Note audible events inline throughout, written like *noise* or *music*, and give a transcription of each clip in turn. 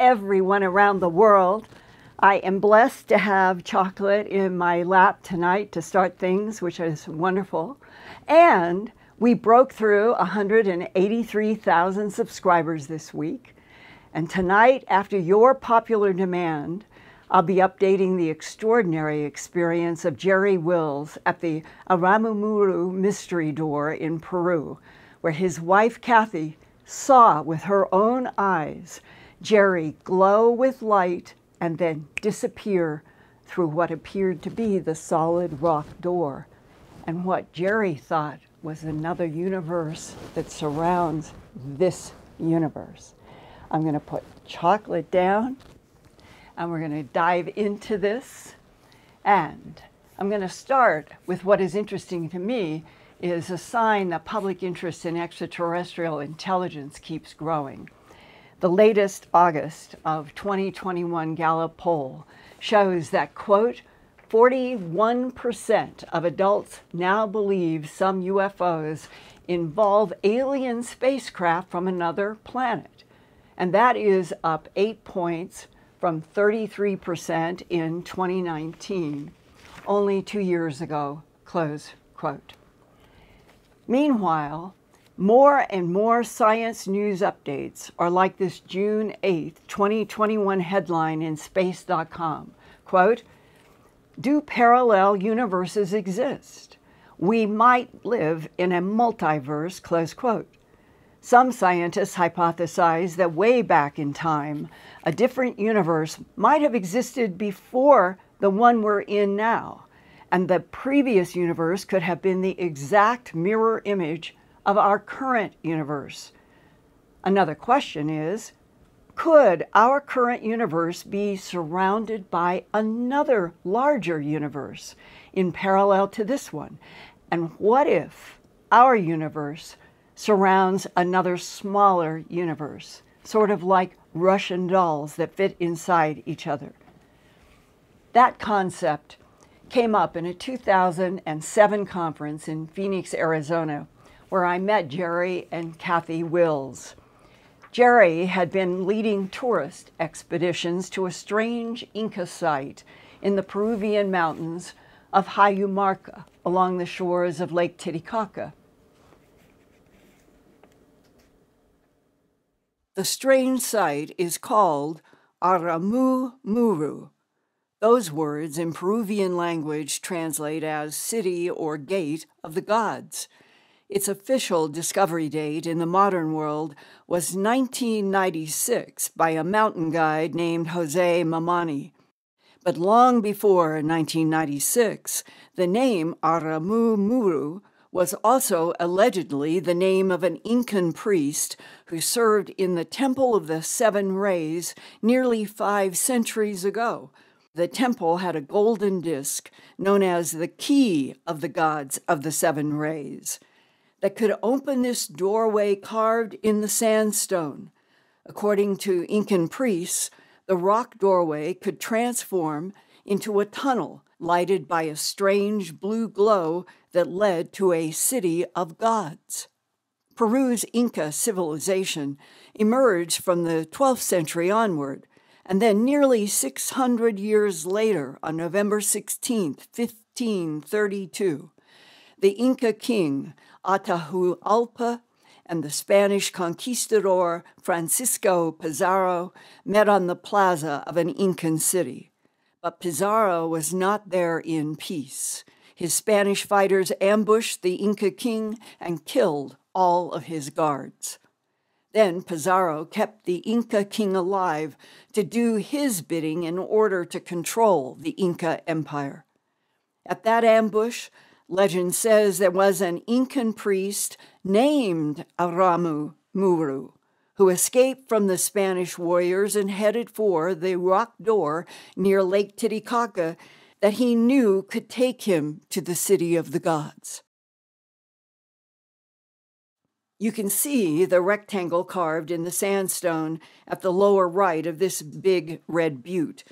Everyone around the world. I am blessed to have chocolate in my lap tonight to start things, which is wonderful. And we broke through 183,000 subscribers this week. And tonight, after your popular demand, I'll be updating the extraordinary experience of Jerry Wills at the Aramumuru Mystery Door in Peru, where his wife Kathy saw with her own eyes Jerry glow with light and then disappear through what appeared to be the solid rock door and what Jerry thought was another universe that surrounds this universe. I'm going to put chocolate down and we're going to dive into this. And I'm going to start with what is interesting to me is a sign that public interest in extraterrestrial intelligence keeps growing. The latest August of 2021 Gallup poll shows that, quote, 41% of adults now believe some UFOs involve alien spacecraft from another planet. And that is up eight points from 33% in 2019, only two years ago, close quote. Meanwhile, more and more science news updates are like this June 8, 2021 headline in space.com. Quote, do parallel universes exist? We might live in a multiverse, close quote. Some scientists hypothesize that way back in time, a different universe might have existed before the one we're in now, and the previous universe could have been the exact mirror image of our current universe. Another question is could our current universe be surrounded by another larger universe in parallel to this one? And what if our universe surrounds another smaller universe, sort of like Russian dolls that fit inside each other? That concept came up in a 2007 conference in Phoenix, Arizona, where I met Jerry and Kathy Wills. Jerry had been leading tourist expeditions to a strange Inca site in the Peruvian mountains of Hayumarca along the shores of Lake Titicaca. The strange site is called Aramu Muru. Those words in Peruvian language translate as city or gate of the gods. Its official discovery date in the modern world was 1996 by a mountain guide named Jose Mamani. But long before 1996, the name Aramu Muru was also allegedly the name of an Incan priest who served in the Temple of the Seven Rays nearly five centuries ago. The temple had a golden disk known as the Key of the Gods of the Seven Rays that could open this doorway carved in the sandstone. According to Incan priests, the rock doorway could transform into a tunnel lighted by a strange blue glow that led to a city of gods. Peru's Inca civilization emerged from the 12th century onward, and then nearly 600 years later, on November 16, 1532, the Inca king Atahualpa and the Spanish conquistador Francisco Pizarro met on the plaza of an Incan city. But Pizarro was not there in peace. His Spanish fighters ambushed the Inca king and killed all of his guards. Then Pizarro kept the Inca king alive to do his bidding in order to control the Inca empire. At that ambush, Legend says there was an Incan priest named Aramu Muru who escaped from the Spanish warriors and headed for the rock door near Lake Titicaca that he knew could take him to the city of the gods. You can see the rectangle carved in the sandstone at the lower right of this big red butte.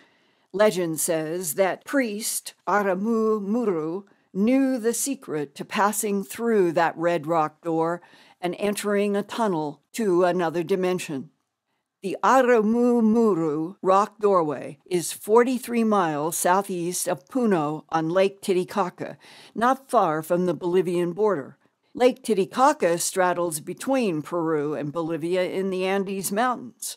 Legend says that priest Aramu Muru knew the secret to passing through that red rock door and entering a tunnel to another dimension. The Aramumuru rock doorway is 43 miles southeast of Puno on Lake Titicaca, not far from the Bolivian border. Lake Titicaca straddles between Peru and Bolivia in the Andes Mountains.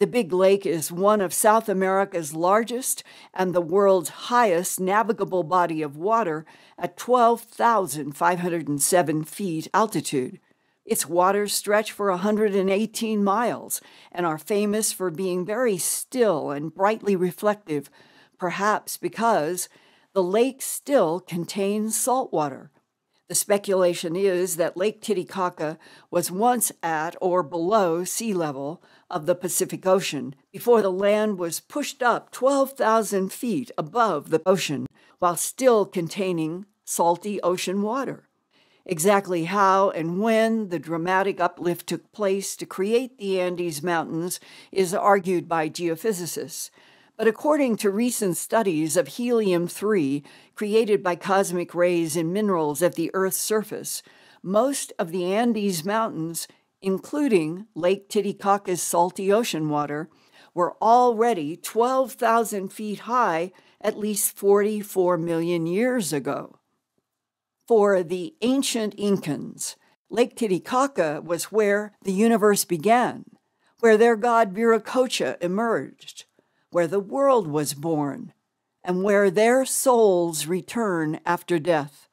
The Big Lake is one of South America's largest and the world's highest navigable body of water at 12,507 feet altitude. Its waters stretch for 118 miles and are famous for being very still and brightly reflective, perhaps because the lake still contains salt water. The speculation is that Lake Titicaca was once at or below sea level of the Pacific Ocean before the land was pushed up 12,000 feet above the ocean while still containing salty ocean water. Exactly how and when the dramatic uplift took place to create the Andes Mountains is argued by geophysicists. But according to recent studies of helium 3 created by cosmic rays in minerals at the Earth's surface, most of the Andes Mountains, including Lake Titicaca's salty ocean water, were already 12,000 feet high at least 44 million years ago. For the ancient Incans, Lake Titicaca was where the universe began, where their god Viracocha emerged, where the world was born, and where their souls return after death.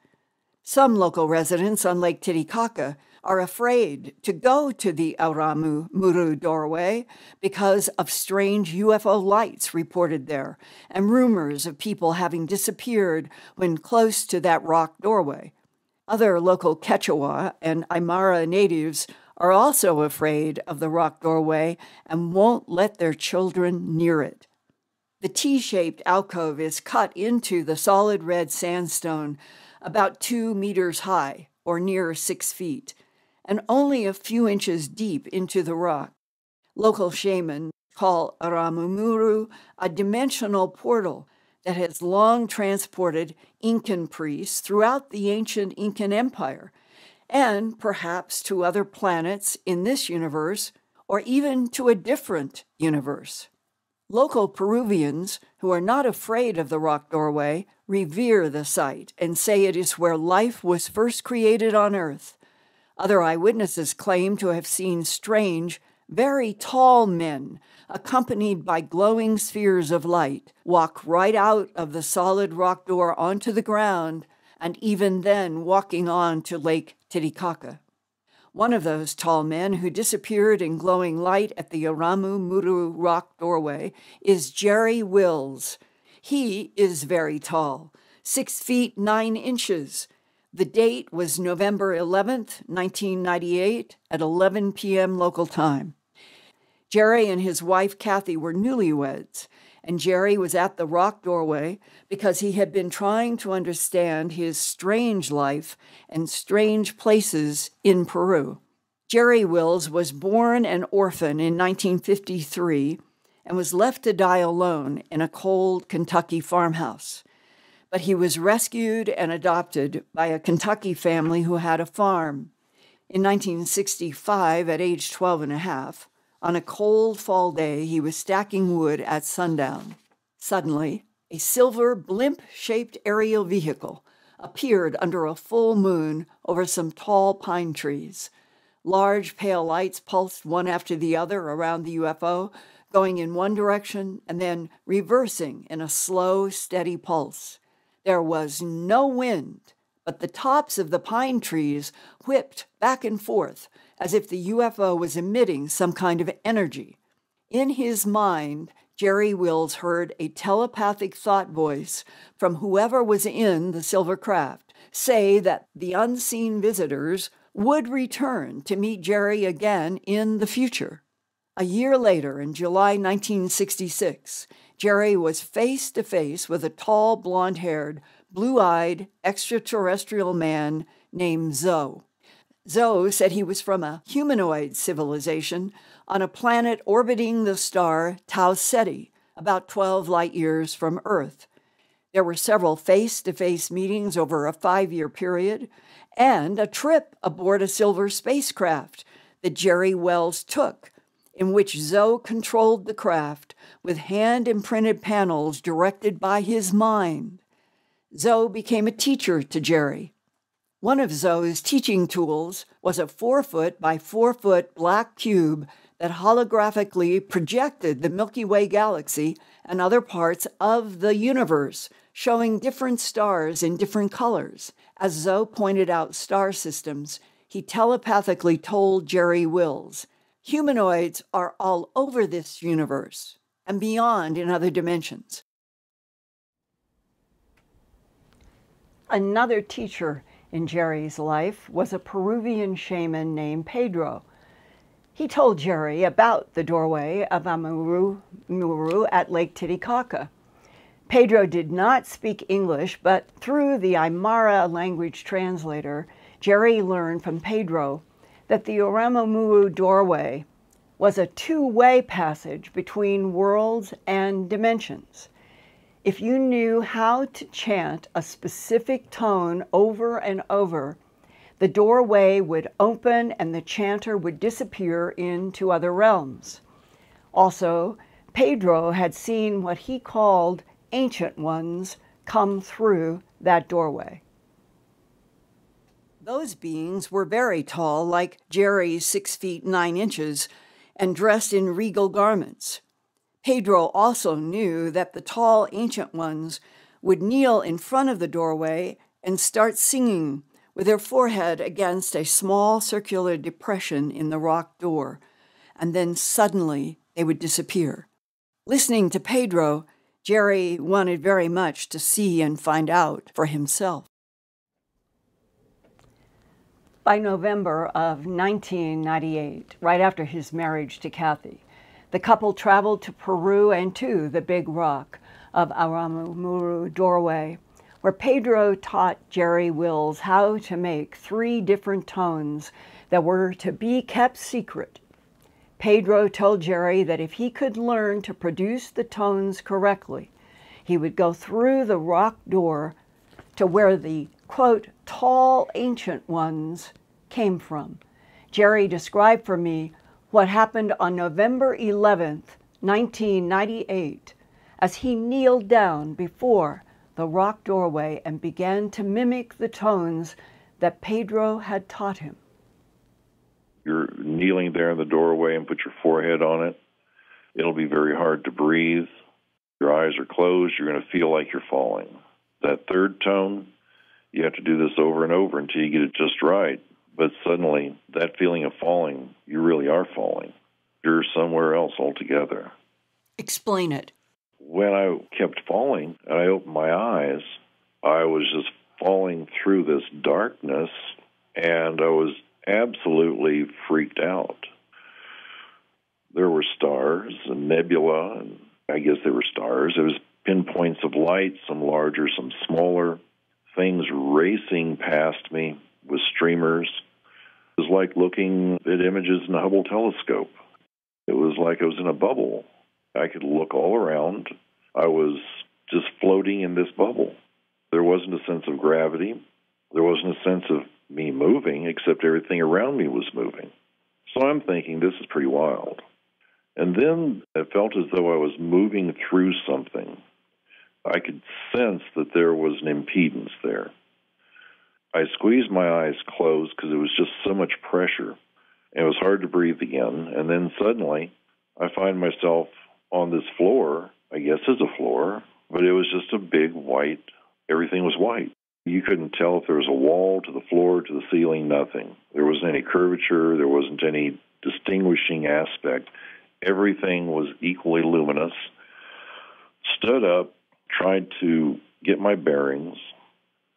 Some local residents on Lake Titicaca are afraid to go to the Aramu Muru doorway because of strange UFO lights reported there and rumors of people having disappeared when close to that rock doorway. Other local Quechua and Aymara natives are also afraid of the rock doorway and won't let their children near it. The T shaped alcove is cut into the solid red sandstone about two meters high, or near six feet, and only a few inches deep into the rock. Local shaman call Aramumuru a dimensional portal that has long transported Incan priests throughout the ancient Incan Empire, and perhaps to other planets in this universe, or even to a different universe. Local Peruvians, who are not afraid of the rock doorway, revere the site and say it is where life was first created on Earth. Other eyewitnesses claim to have seen strange, very tall men, accompanied by glowing spheres of light, walk right out of the solid rock door onto the ground, and even then walking on to Lake Titicaca. One of those tall men who disappeared in glowing light at the Aramu Muru rock doorway is Jerry Wills. He is very tall, six feet nine inches, the date was November 11th, 1998, at 11 p.m. local time. Jerry and his wife Kathy were newlyweds, and Jerry was at the rock doorway because he had been trying to understand his strange life and strange places in Peru. Jerry Wills was born an orphan in 1953 and was left to die alone in a cold Kentucky farmhouse but he was rescued and adopted by a Kentucky family who had a farm. In 1965, at age 12 and a half, on a cold fall day, he was stacking wood at sundown. Suddenly, a silver blimp shaped aerial vehicle appeared under a full moon over some tall pine trees. Large pale lights pulsed one after the other around the UFO, going in one direction and then reversing in a slow, steady pulse. There was no wind, but the tops of the pine trees whipped back and forth as if the UFO was emitting some kind of energy. In his mind, Jerry Wills heard a telepathic thought voice from whoever was in the silver craft say that the unseen visitors would return to meet Jerry again in the future. A year later, in July 1966, Jerry was face to face with a tall, blond haired, blue eyed extraterrestrial man named Zo. Zo said he was from a humanoid civilization on a planet orbiting the star Tau Ceti, about 12 light years from Earth. There were several face to face meetings over a five year period and a trip aboard a silver spacecraft that Jerry Wills took in which Zo controlled the craft with hand imprinted panels directed by his mind. Zo became a teacher to Jerry. One of Zo's teaching tools was a four foot by four foot black cube that holographically projected the Milky Way galaxy and other parts of the universe, showing different stars in different colors. As Zo pointed out star systems, he telepathically told Jerry Wills humanoids are all over this universe and beyond in other dimensions. Another teacher in Jerry's life was a Peruvian shaman named Pedro. He told Jerry about the doorway of Aramu Muru at Lake Titicaca. Pedro did not speak English, but through the Aymara language translator, Jerry learned from Pedro that the Aramumuru doorway was a two way passage between worlds and dimensions. If you knew how to chant a specific tone over and over, the doorway would open and the chanter would disappear into other realms. Also, Pedro had seen what he called ancient ones come through that doorway. Those beings were very tall, like Jerry's six feet nine inches, and dressed in regal garments. Pedro also knew that the tall ancient ones would kneel in front of the doorway and start singing with their forehead against a small circular depression in the rock door, and then suddenly they would disappear. Listening to Pedro, Jerry wanted very much to see and find out for himself. By November of 1998, right after his marriage to Kathy, the couple traveled to Peru and to the Big Rock of Aramumuru Doorway, where Pedro taught Jerry Wills how to make three different tones that were to be kept secret. Pedro told Jerry that if he could learn to produce the tones correctly, he would go through the rock door to where the quote, tall ancient ones came from. Jerry described for me what happened on November 11th, 1998, as he kneeled down before the rock doorway and began to mimic the tones that Pedro had taught him. You're kneeling there in the doorway and put your forehead on it. It'll be very hard to breathe. Your eyes are closed. You're going to feel like you're falling. That third tone, you have to do this over and over until you get it just right. But suddenly, that feeling of falling, you really are falling. You're somewhere else altogether. Explain it. When I kept falling and I opened my eyes, I was just falling through this darkness and I was absolutely freaked out. There were stars and nebula, and I guess they were stars. There was pinpoints of light, some larger, some smaller, things racing past me with streamers. It was like looking at images in the Hubble telescope. It was like I was in a bubble. I could look all around. I was just floating in this bubble. There wasn't a sense of gravity. There wasn't a sense of me moving, except everything around me was moving. So I'm thinking this is pretty wild. And then it felt as though I was moving through something. I could sense that there was an impedance there. I squeezed my eyes closed because it was just so much pressure. It was hard to breathe again. And then suddenly, I find myself on this floor. I guess it's a floor, but it was just a big white, everything was white. You couldn't tell if there was a wall to the floor, to the ceiling, nothing. There wasn't any curvature, there wasn't any distinguishing aspect. Everything was equally luminous. Stood up, tried to get my bearings,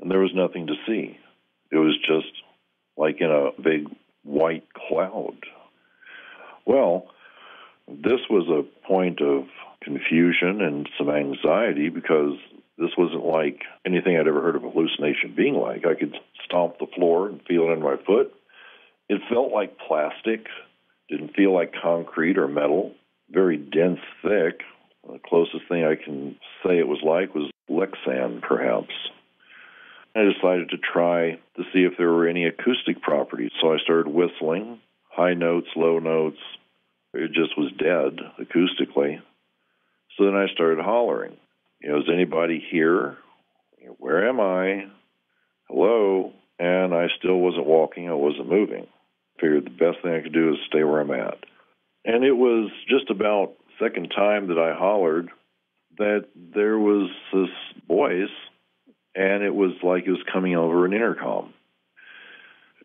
and there was nothing to see. It was just like in a big white cloud. Well, this was a point of confusion and some anxiety because this wasn't like anything I'd ever heard of hallucination being like. I could stomp the floor and feel it in my foot. It felt like plastic, didn't feel like concrete or metal, very dense, thick. The closest thing I can say it was like was Lexan, perhaps. I decided to try to see if there were any acoustic properties. So I started whistling high notes, low notes. It just was dead acoustically. So then I started hollering. You know, is anybody here? Where am I? Hello? And I still wasn't walking. I wasn't moving. Figured the best thing I could do is stay where I'm at. And it was just about second time that I hollered that there was this voice, and it was like it was coming over an intercom.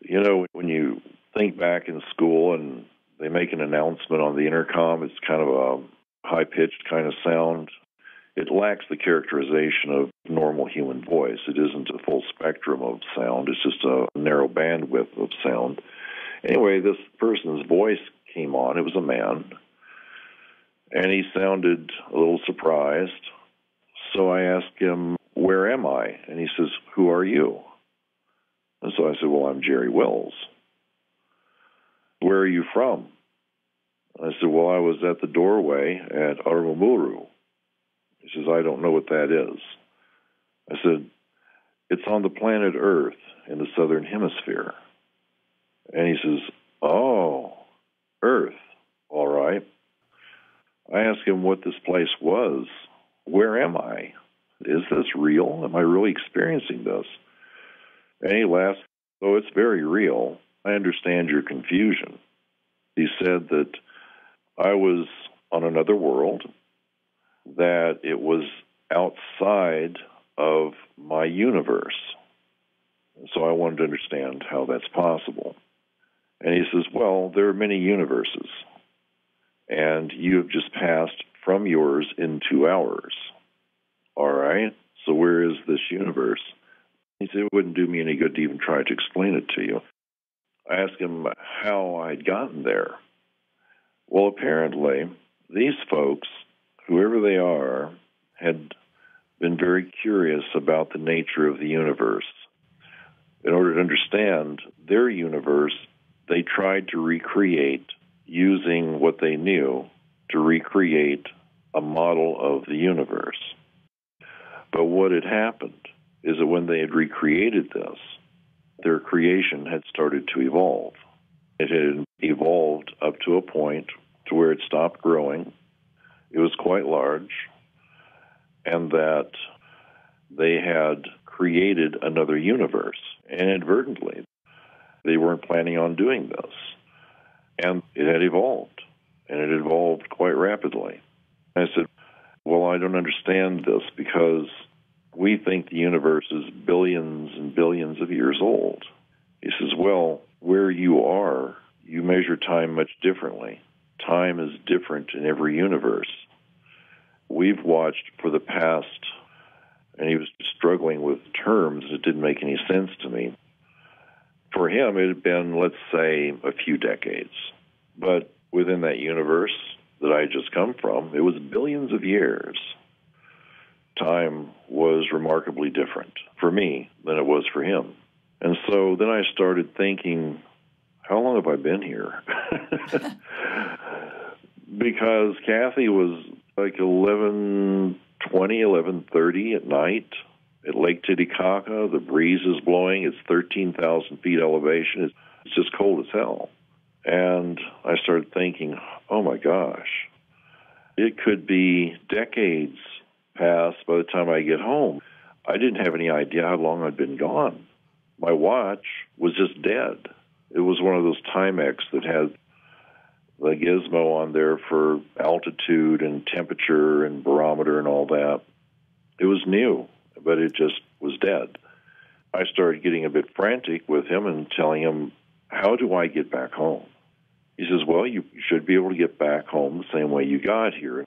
You know, when you think back in school and they make an announcement on the intercom, it's kind of a high pitched kind of sound. It lacks the characterization of normal human voice. It isn't a full spectrum of sound, it's just a narrow bandwidth of sound. Anyway, this person's voice came on. It was a man. And he sounded a little surprised. So I asked him, Where am I? And he says, Who are you? And so I said, Well, I'm Jerry Wills. Where are you from? I said, Well, I was at the doorway at Arumuru. He says, I don't know what that is. I said, It's on the planet Earth in the southern hemisphere. And he says, Oh, Earth. All right. I asked him what this place was. Where am I? Is this real? Am I really experiencing this? And he laughed. Oh, it's very real. I understand your confusion. He said that I was on another world, that it was outside of my universe. So I wanted to understand how that's possible. And he says, Well, there are many universes, and you have just passed from yours into ours. All right, so where is this universe? He said, It wouldn't do me any good to even try to explain it to you. I asked him how I'd gotten there. Well, apparently, these folks, whoever they are, had been very curious about the nature of the universe. In order to understand their universe, they tried to recreate, using what they knew, to recreate a model of the universe. But what had happened is that when they had recreated this, their creation had started to evolve. It had evolved up to a point to where it stopped growing. It was quite large, and that they had created another universe inadvertently. They weren't planning on doing this. And it had evolved, and it evolved quite rapidly. I said, Well, I don't understand this because we think the universe is billions and billions of years old. He says, Well, where you are, you measure time much differently. Time is different in every universe. We've watched for the past, and he was struggling with terms that didn't make any sense to me. For him, it had been, let's say, a few decades. But within that universe that I had just come from, it was billions of years. Time was remarkably different for me than it was for him. And so then I started thinking, how long have I been here? *laughs* because Kathy was like 11, 20, 11.30 at night at Lake Titicaca. The breeze is blowing. It's 13,000 feet elevation. It's, just cold as hell. And I started thinking, oh my gosh, it could be decades past by the time I get home. I didn't have any idea how long I'd been gone. My watch was just dead. It was one of those Timex that had the gizmo on there for altitude and temperature and barometer and all that. It was new, but it just was dead. I started getting a bit frantic with him and telling him, How do I get back home? He says, Well, you should be able to get back home the same way you got here.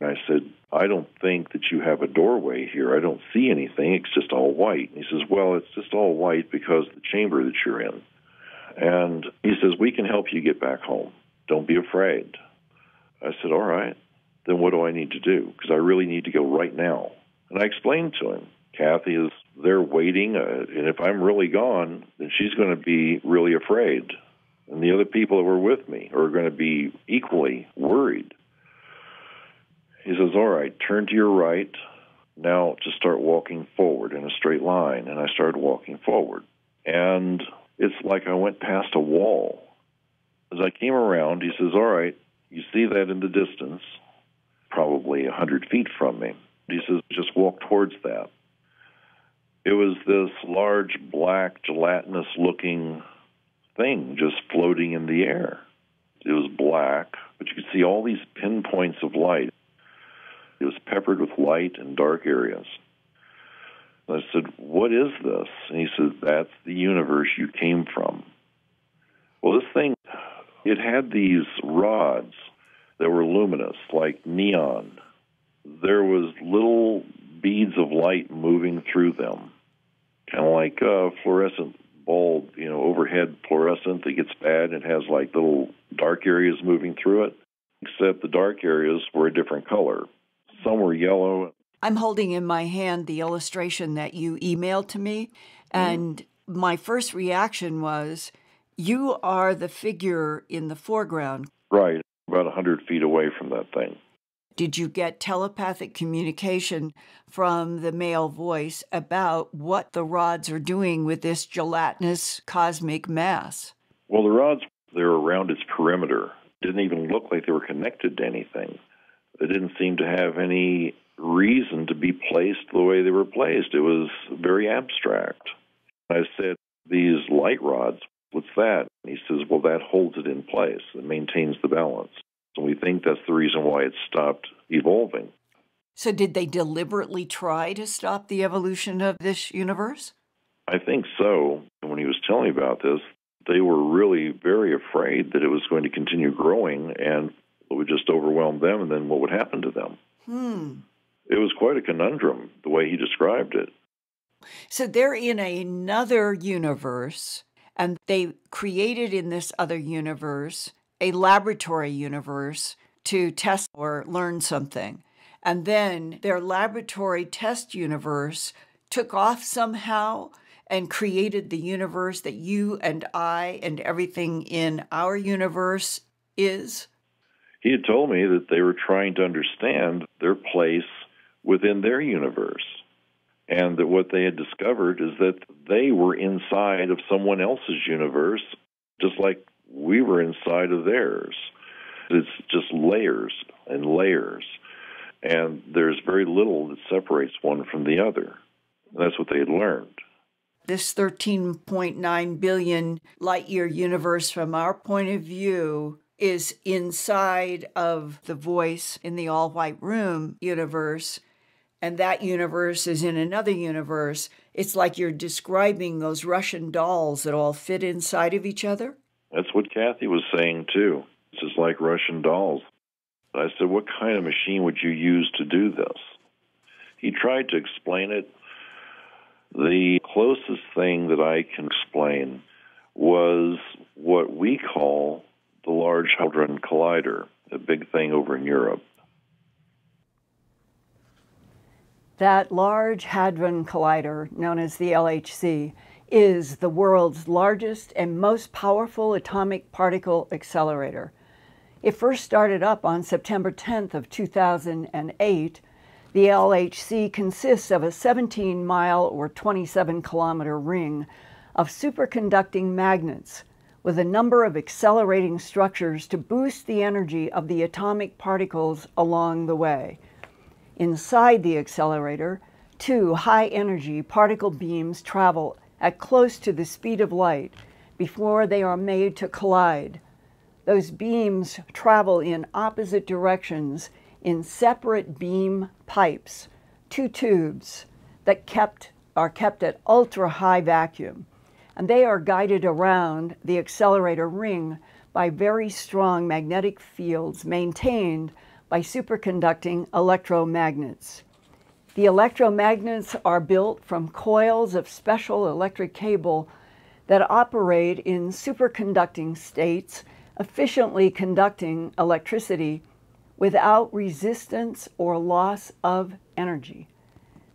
And I said, I don't think that you have a doorway here. I don't see anything. It's just all white. And he says, Well, it's just all white because the chamber that you're in. And he says, We can help you get back home. Don't be afraid. I said, All right. Then what do I need to do? Because I really need to go right now. And I explained to him, Kathy is there waiting, uh, and if I'm really gone, then she's going to be really afraid. And the other people that were with me are going to be equally worried. He says, All right, turn to your right. Now just start walking forward in a straight line. And I started walking forward. And it's like I went past a wall. As I came around, he says, All right, You see that in the distance, probably a 100 feet from me. He says, Just walk towards that. It was this large, black, gelatinous looking thing just floating in the air. It was black, but you could see all these pinpoints of light. It was peppered with light and dark areas. And I said, What is this? And he said, That's the universe you came from. Well, this thing, it had these rods that were luminous, like neon. There was little beads of light moving through them, kind of like a fluorescent bulb, you know, overhead fluorescent that gets bad and has like little dark areas moving through it, except the dark areas were a different color. Some were yellow. I'm holding in my hand the illustration that you emailed to me, and mm-hmm. my first reaction was, You are the figure in the foreground. Right, about 100 feet away from that thing. Did you get telepathic communication from the male voice about what the rods are doing with this gelatinous cosmic mass? Well, the rods, they're around its perimeter. Didn't even look like they were connected to anything. They didn't seem to have any reason to be placed the way they were placed. It was very abstract. I said, These light rods, what's that? And he says, Well, that holds it in place. It maintains the balance. And we think that's the reason why it stopped evolving. So, did they deliberately try to stop the evolution of this universe? I think so. When he was telling me about this, they were really very afraid that it was going to continue growing and it would just overwhelm them, and then what would happen to them? Hmm. It was quite a conundrum the way he described it. So they're in another universe, and they created in this other universe a laboratory universe to test or learn something. And then their laboratory test universe took off somehow and created the universe that you and I and everything in our universe is? He had told me that they were trying to understand their place within their universe. And that what they had discovered is that they were inside of someone else's universe, just like we were inside of theirs. It's just layers and layers. And there's very little that separates one from the other. And that's what they had learned. This 13.9 billion light year universe, from our point of view, is inside of the voice in the all white room universe. And that universe is in another universe. It's like you're describing those Russian dolls that all fit inside of each other. That's what Kathy was saying too. This is like Russian dolls. I said, What kind of machine would you use to do this? He tried to explain it. The closest thing that I can explain was what we call the Large Hadron Collider, a big thing over in Europe. That Large Hadron Collider, known as the LHC, is the world's largest and most powerful atomic particle accelerator. It first started up on September 10th of 2008. The LHC consists of a 17 mile or 27 kilometer ring of superconducting magnets with a number of accelerating structures to boost the energy of the atomic particles along the way. Inside the accelerator, two high energy particle beams travel at close to the speed of light before they are made to collide. Those beams travel in opposite directions in separate beam pipes, two tubes that kept, are kept at ultra high vacuum. And they are guided around the accelerator ring by very strong magnetic fields maintained by superconducting electromagnets. The electromagnets are built from coils of special electric cable that operate in superconducting states, efficiently conducting electricity without resistance or loss of energy.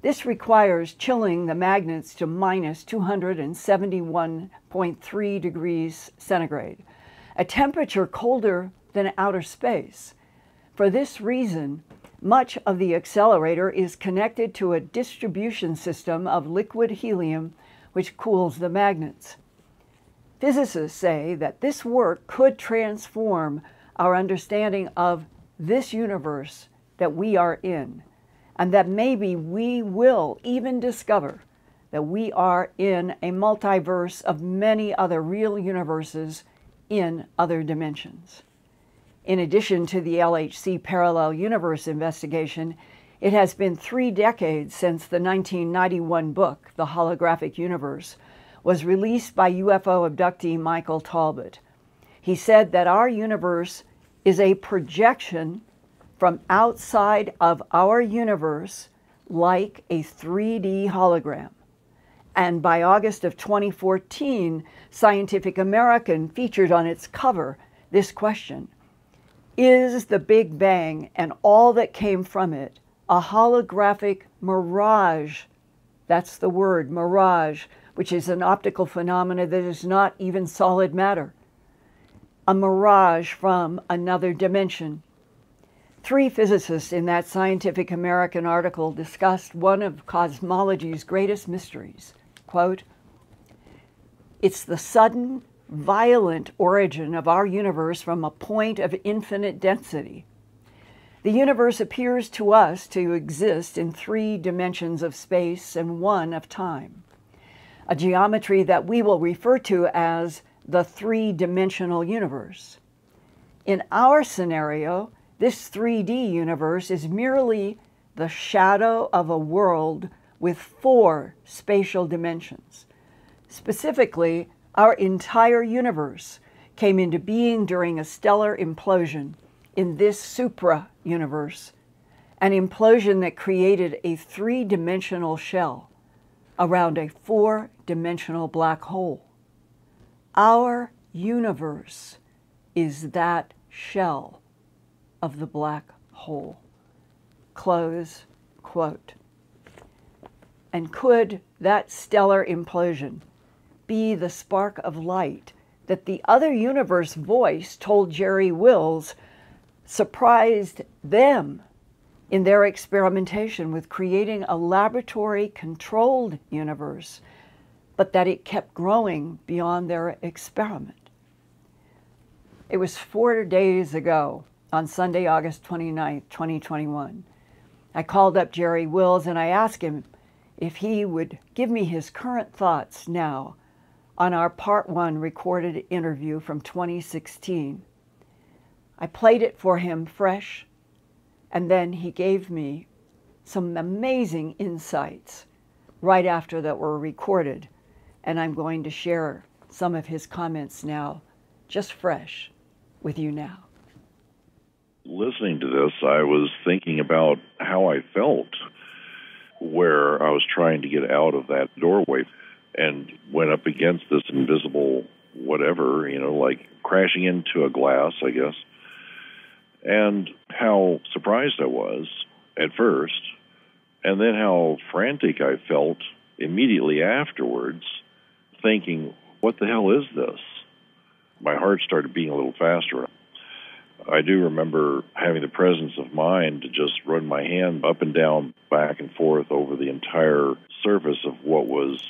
This requires chilling the magnets to minus 271.3 degrees centigrade, a temperature colder than outer space. For this reason, much of the accelerator is connected to a distribution system of liquid helium which cools the magnets. Physicists say that this work could transform our understanding of this universe that we are in, and that maybe we will even discover that we are in a multiverse of many other real universes in other dimensions. In addition to the LHC Parallel Universe investigation, it has been three decades since the 1991 book, The Holographic Universe, was released by UFO abductee Michael Talbot. He said that our universe is a projection from outside of our universe like a 3D hologram. And by August of 2014, Scientific American featured on its cover this question Is the Big Bang and all that came from it a holographic mirage? That's the word, mirage, which is an optical phenomena that is not even solid matter. A mirage from another dimension. Three physicists in that Scientific American article discussed one of cosmology's greatest mysteries. Quote, it's the sudden, violent origin of our universe from a point of infinite density. The universe appears to us to exist in three dimensions of space and one of time a geometry that we will refer to as the three dimensional universe. In our scenario, this 3D universe is merely the shadow of a world with four spatial dimensions. Specifically, our entire universe came into being during a stellar implosion in this supra universe, an implosion that created a three dimensional shell around a four dimensional black hole. Our universe is that shell of the black hole. Close quote. And could that stellar implosion be the spark of light that the other universe voice told Jerry Wills surprised them in their experimentation with creating a laboratory controlled universe, but that it kept growing beyond their experiment. It was four days ago, on Sunday, August 29, 2021. I called up Jerry Wills and I asked him if he would give me his current thoughts now on our part one recorded interview from 2016. I played it for him fresh and then he gave me some amazing insights right after that were recorded. And I'm going to share some of his comments now, just fresh, with you now. Listening to this, I was thinking about how I felt where I was trying to get out of that doorway and went up against this invisible whatever, you know, like crashing into a glass, I guess and how surprised I was at first, and then how frantic I felt immediately afterwards, thinking, what the hell is this? My heart started beating a little faster. I do remember having the presence of mind to just run my hand up and down, back and forth over the entire surface of what was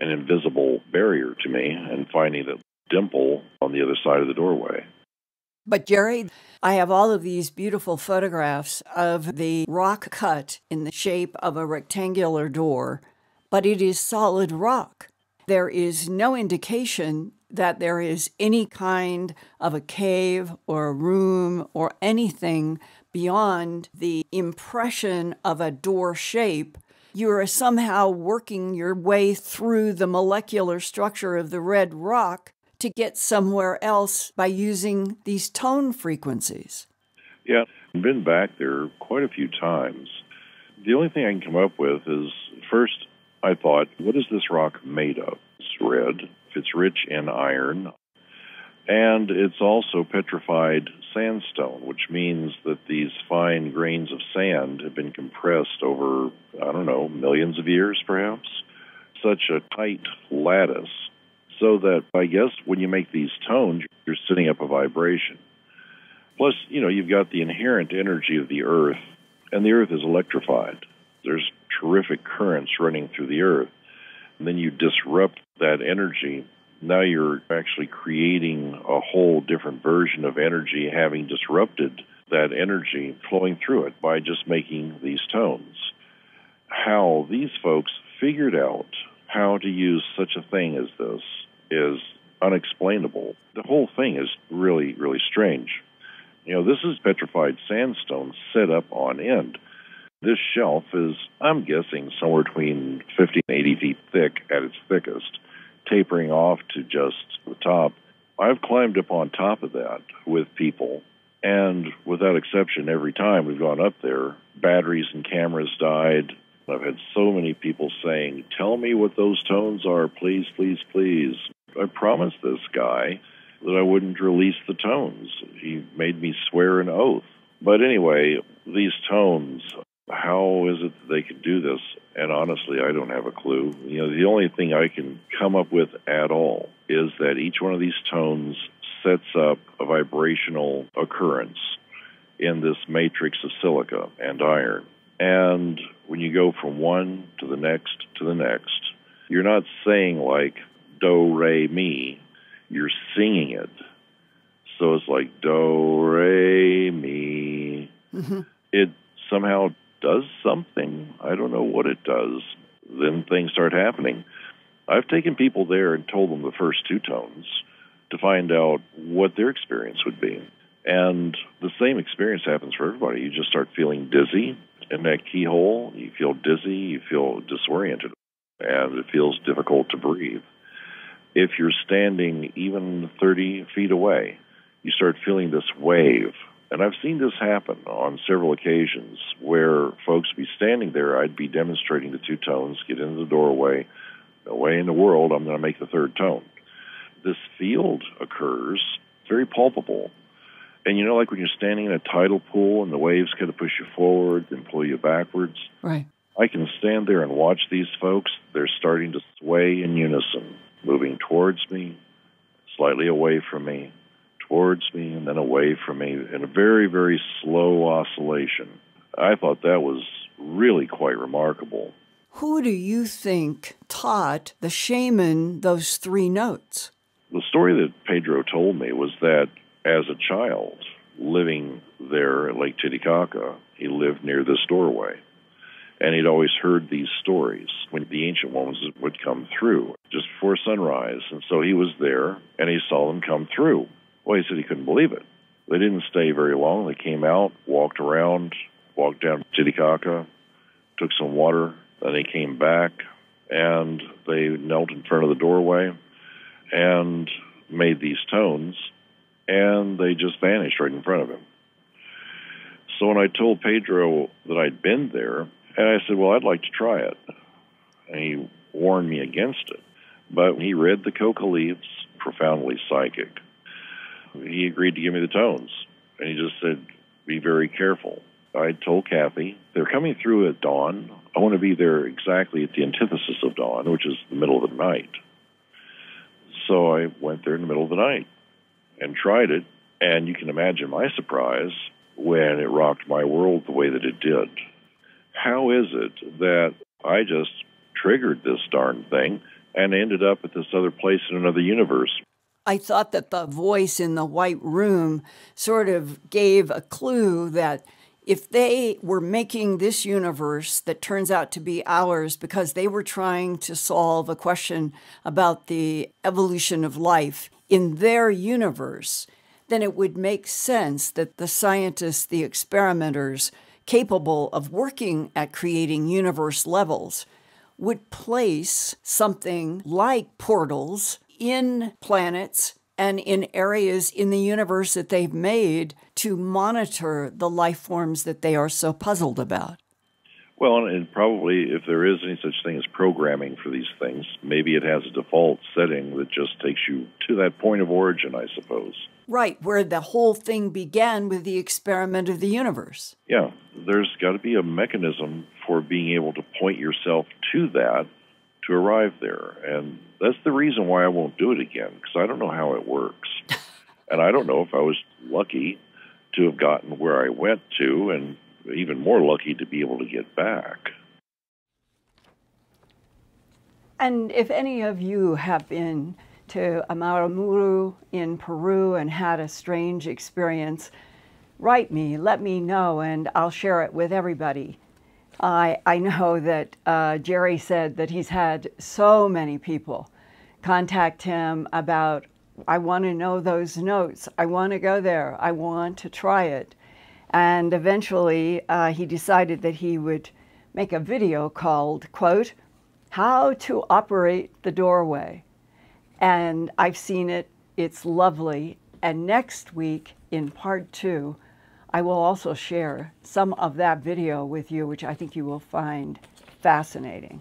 an invisible barrier to me and finding that dimple on the other side of the doorway. But, Jerry, I have all of these beautiful photographs of the rock cut in the shape of a rectangular door, but it is solid rock. There is no indication that there is any kind of a cave or a room or anything beyond the impression of a door shape. You are somehow working your way through the molecular structure of the red rock to get somewhere else by using these tone frequencies. Yeah, I've been back there quite a few times. The only thing I can come up with is first, I thought, what is this rock made of? It's red, it's rich in iron, and it's also petrified sandstone, which means that these fine grains of sand have been compressed over, I don't know, millions of years perhaps. Such a tight lattice so that I guess when you make these tones, you're setting up a vibration. Plus, you know, you've got the inherent energy of the earth, and the earth is electrified. There's terrific currents running through the earth. And then you disrupt that energy now you're actually creating a whole different version of energy, having disrupted that energy flowing through it by just making these tones. How these folks figured out how to use such a thing as this is unexplainable. The whole thing is really, really strange. You know, this is petrified sandstone set up on end. This shelf is, I'm guessing, somewhere between 50 and 80 feet thick at its thickest, tapering off to just the top. I've climbed up on top of that with people, and without exception, every time we've gone up there, batteries and cameras died. I've had so many people saying, Tell me what those tones are, please, please, please. I promised this guy that I wouldn't release the tones. He made me swear an oath. But anyway, these tones, how is it that they can do this? And honestly, I don't have a clue. You know, the only thing I can come up with at all is that each one of these tones sets up a vibrational occurrence in this matrix of silica and iron. And when you go from one to the next to the next, you're not saying like do, re, mi, you're singing it. So it's like do, re, mi. Mm-hmm. It somehow does something. I don't know what it does. Then things start happening. I've taken people there and told them the first two tones to find out what their experience would be. And the same experience happens for everybody. You just start feeling dizzy in that keyhole. You feel dizzy, you feel disoriented, and it feels difficult to breathe. If you're standing even 30 feet away, you start feeling this wave and I've seen this happen on several occasions where folks be standing there. I'd be demonstrating the two tones, get into the doorway. No way in the world I'm going to make the third tone. This field occurs, very palpable. And you know, like when you're standing in a tidal pool and the waves kind of push you forward and pull you backwards? Right. I can stand there and watch these folks. They're starting to sway in unison, moving towards me, slightly away from me, towards me and then away from me in a very, very slow oscillation. I thought that was really quite remarkable. Who do you think taught the shaman those three notes? The story that Pedro told me was that as a child living there at Lake Titicaca, he lived near this doorway. And he'd always heard these stories when the ancient ones would come through just before sunrise. And so he was there and he saw them come through. Well, he said he couldn't believe it. They didn't stay very long. They came out, walked around, walked down to Titicaca, took some water, then they came back, and they knelt in front of the doorway and made these tones, and they just vanished right in front of him. So when I told Pedro that I'd been there, and I said, Well, I'd like to try it, and he warned me against it. But he read the coca leaves, profoundly psychic he agreed to give me the tones. And he just said, be very careful. I told Kathy, they're coming through at dawn. I want to be there exactly at the antithesis of dawn, which is the middle of the night. So I went there in the middle of the night and tried it. And you can imagine my surprise when it rocked my world the way that it did. How is it that I just triggered this darn thing and ended up at this other place in another universe I thought that the voice in the white room sort of gave a clue that if they were making this universe that turns out to be ours because they were trying to solve a question about the evolution of life in their universe, then it would make sense that the scientists, the experimenters, capable of working at creating universe levels, would place something like portals in planets and in areas in the universe that they've made to monitor the life forms that they are so puzzled about. Well, and probably if there is any such thing as programming for these things, maybe it has a default setting that just takes you to that point of origin, I suppose. Right, where the whole thing began with the experiment of the universe. Yeah, there's got to be a mechanism for being able to point yourself to that to arrive there. And that's the reason why I won't do it again because I don't know how it works. *laughs* and I don't know if I was lucky to have gotten where I went to and even more lucky to be able to get back. And if any of you have been to Araramuru in Peru and had a strange experience, write me, let me know, and I'll share it with everybody. I, I know that uh, Jerry said that he's had so many people contact him about, I want to know those notes. I want to go there. I want to try it. And eventually uh, he decided that he would make a video called, quote, How to Operate the Doorway. And I've seen it. It's lovely. And next week in part two, I will also share some of that video with you, which I think you will find fascinating.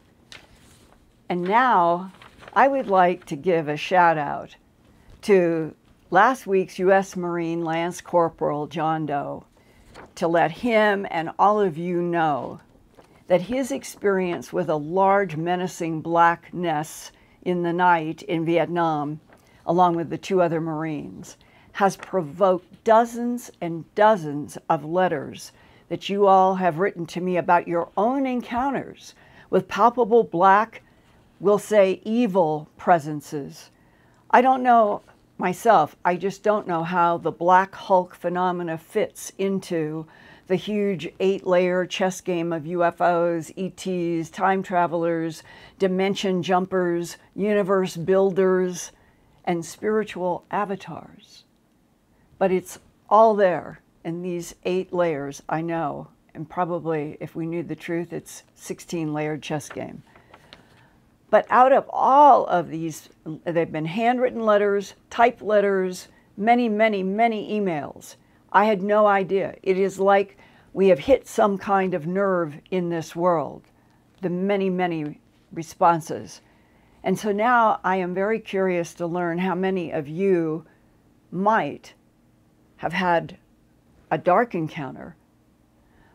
And now I would like to give a shout out to last week's U.S. Marine Lance Corporal John Doe to let him and all of you know that his experience with a large menacing blackness in the night in Vietnam, along with the two other Marines, has provoked dozens and dozens of letters that you all have written to me about your own encounters with palpable black, we'll say evil presences. I don't know myself, I just don't know how the Black Hulk phenomena fits into the huge eight layer chess game of UFOs, ETs, time travelers, dimension jumpers, universe builders, and spiritual avatars. But it's all there in these eight layers, I know. And probably, if we knew the truth, it's 16 layered chess game. But out of all of these, they've been handwritten letters, typed letters, many, many, many emails. I had no idea. It is like we have hit some kind of nerve in this world, the many, many responses. And so now I am very curious to learn how many of you might have had a dark encounter,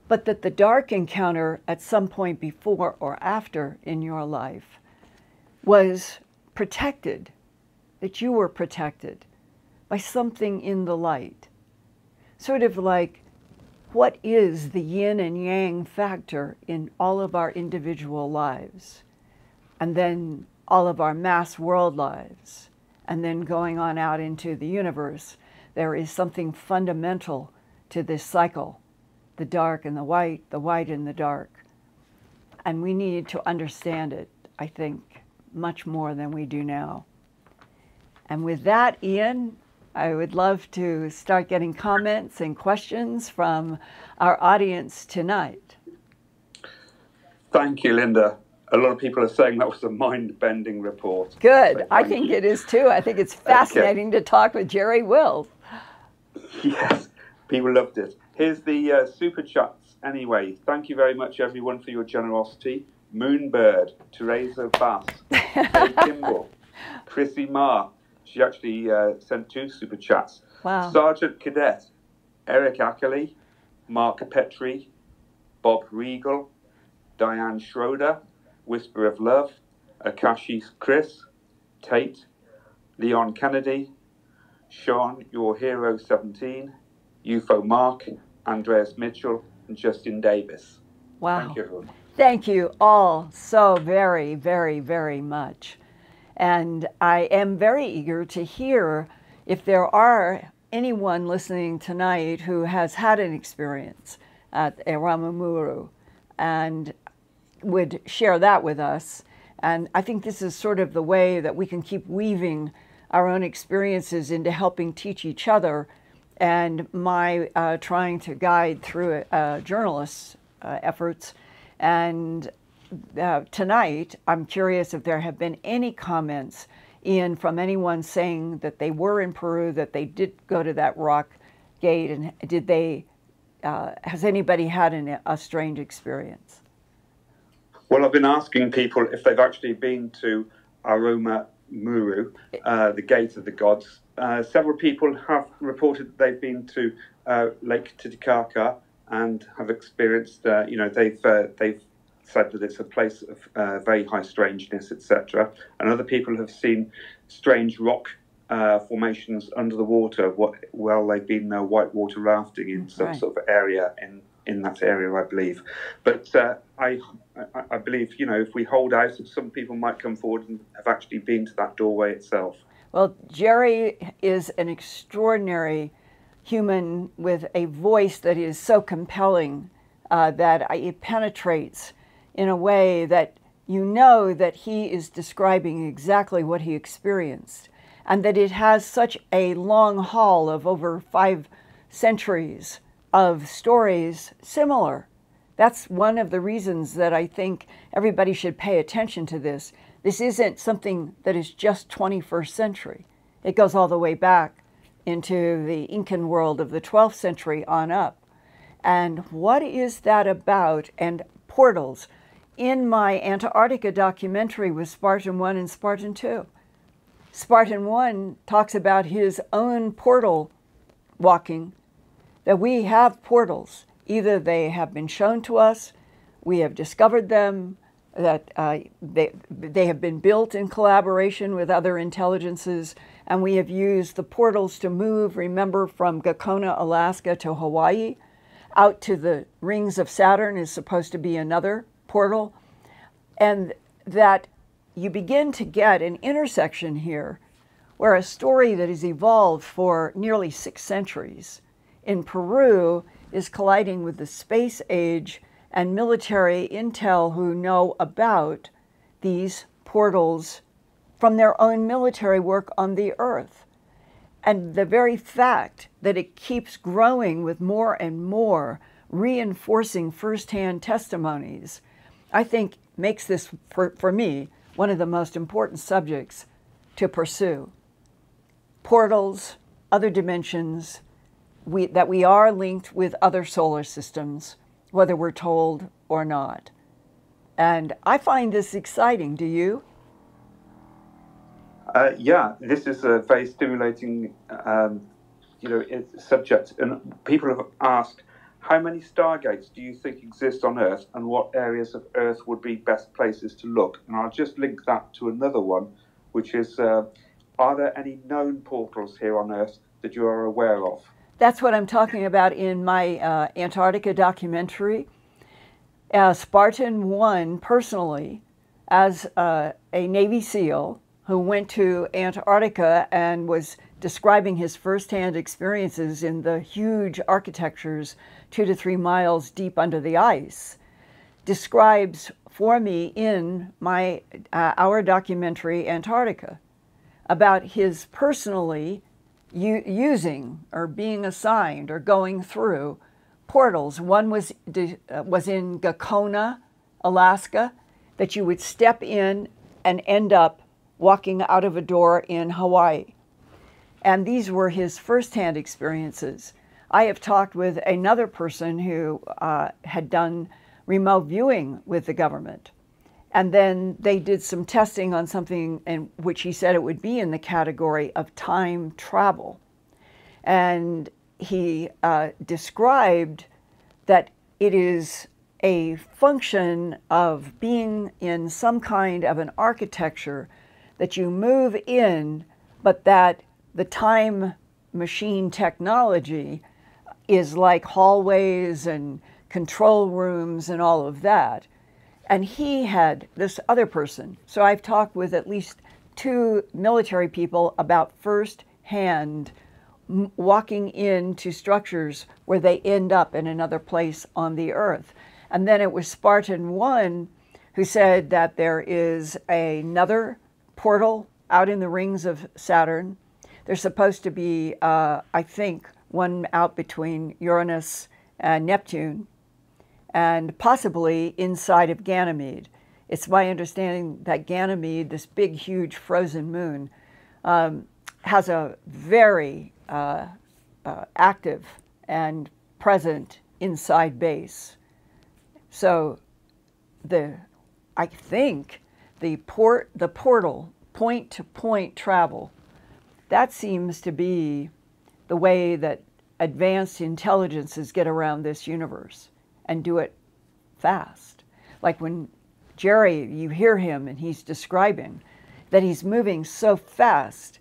but that the dark encounter at some point before or after in your life was protected, that you were protected by something in the light. Sort of like, what is the yin and yang factor in all of our individual lives? And then all of our mass world lives, and then going on out into the universe there is something fundamental to this cycle the dark and the white, the white and the dark. And we need to understand it, I think, much more than we do now. And with that, Ian, I would love to start getting comments and questions from our audience tonight. Thank you, Linda. A lot of people are saying that was a mind bending report. Good. I think you. it is too. I think it's *laughs* fascinating okay. to talk with Jerry Wills. Yes, people loved it. Here's the uh, super chats anyway. Thank you very much, everyone, for your generosity. Moonbird, Teresa Bass, *laughs* Kimball, Chrissy Ma. She actually uh, sent two super chats. Wow. Sergeant Cadet, Eric Ackley, Mark Petrie, Bob Regal, Diane Schroeder, Whisper of Love, Akashi Chris, Tate, Leon Kennedy, Sean, your hero 17, UFO Mark, Andreas Mitchell, and Justin Davis. Wow. Thank you, everyone. Thank you all so very, very, very much. And I am very eager to hear if there are anyone listening tonight who has had an experience at Araramuru and would share that with us. And I think this is sort of the way that we can keep weaving our own experiences into helping teach each other and my uh, trying to guide through uh, journalists' uh, efforts. And uh, tonight, I'm curious if there have been any comments in from anyone saying that they were in Peru, that they did go to that rock gate, and did they, uh, has anybody had an, a strange experience? Well, I've been asking people if they've actually been to Aramu Muru, uh, the Gate of the Gods. Uh, several people have reported that they've been to uh, Lake Titicaca and have experienced, uh, you know, they've uh, they've said that it's a place of uh, very high strangeness, etc. And other people have seen strange rock formations under the water while they've been whitewater rafting in some right. sort of area in in that area, I believe. But uh, I, I, believe, you know, if we hold out, some people might come forward and have actually been to that doorway itself. Well, Jerry is an extraordinary human with a voice that is so compelling uh, that it penetrates in a way that you know that he is describing exactly what he experienced and that it has such a long haul of over five centuries of stories similar. That's one of the reasons that I think everybody should pay attention to this. This isn't something that is just 21st century. It goes all the way back into the Incan world of the 12th century on up. And what is that about? And portals. In my Antarctica documentary with Spartan 1 and Spartan 2, Spartan 1 talks about his own portal walking, that we have portals. Either they have been shown to us, we have discovered them, that uh, they, they have been built in collaboration with other intelligences, and we have used the portals to move, remember, from Gakona, Alaska to Hawaii. Out to the rings of Saturn is supposed to be another portal. And that you begin to get an intersection here where a story that has evolved for nearly six centuries in Peru is colliding with the space age and military intel who know about these portals from their own military work on the earth. And the very fact that it keeps growing with more and more reinforcing firsthand testimonies, I think makes this, for, for me, one of the most important subjects to pursue. Portals, other dimensions, we, that we are linked with other solar systems, whether we're told or not. And I find this exciting. Do you? Uh, yeah, this is a very stimulating, um, you know, subject. And people have asked, how many stargates do you think exist on Earth, and what areas of Earth would be best places to look? And I'll just link that to another one, which is, uh, are there any known portals here on Earth that you are aware of? That's what I'm talking about in my uh, Antarctica documentary. Uh, Spartan 1, personally, as uh, a Navy SEAL, who went to Antarctica and was describing his firsthand experiences in the huge architectures two to three miles deep under the ice, describes for me in my uh, our documentary Antarctica about his personally using or being assigned or going through portals. One was uh, was in Gakona, Alaska, that you would step in and end up walking out of a door in Hawaii. And these were his firsthand experiences. I have talked with another person who uh, had done remote viewing with the government. And then they did some testing on something in which he said it would be in the category of time travel. And he uh, described that it is a function of being in some kind of an architecture that you move in, but that the time machine technology is like hallways and control rooms and all of that. And he had this other person. So I've talked with at least two military people about first hand walking into structures where they end up in another place on the earth. And then it was Spartan 1 who said that there is another portal out in the rings of Saturn. There's supposed to be, uh, I think, one out between Uranus and Neptune, and possibly inside of Ganymede. It's my understanding that Ganymede, this big, huge frozen moon, um, has a very uh, uh, active and present inside base. So, the I think the port the portal point to point travel that seems to be the way that advanced intelligences get around this universe and do it fast like when jerry you hear him and he's describing that he's moving so fast